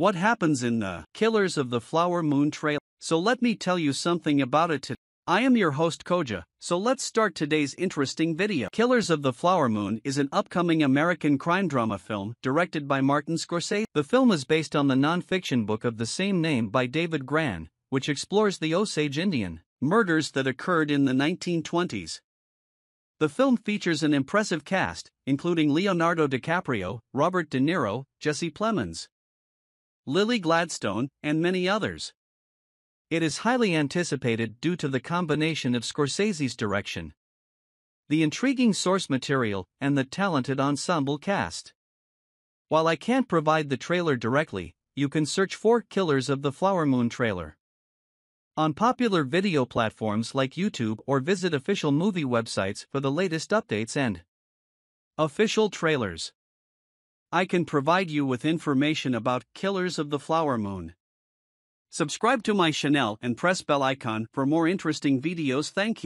What happens in the Killers of the Flower Moon trailer? So let me tell you something about it today. I am your host Koja, so let's start today's interesting video. Killers of the Flower Moon is an upcoming American crime drama film directed by Martin Scorsese. The film is based on the non-fiction book of the same name by David Grann, which explores the Osage Indian murders that occurred in the 1920s. The film features an impressive cast, including Leonardo DiCaprio, Robert De Niro, Jesse Plemons, Lily Gladstone, and many others. It is highly anticipated due to the combination of Scorsese's direction, the intriguing source material, and the talented ensemble cast. While I can't provide the trailer directly, you can search for Killers of the Flower Moon trailer on popular video platforms like YouTube or visit official movie websites for the latest updates and official trailers. I can provide you with information about Killers of the Flower Moon. Subscribe to my channel and press bell icon for more interesting videos. Thank you.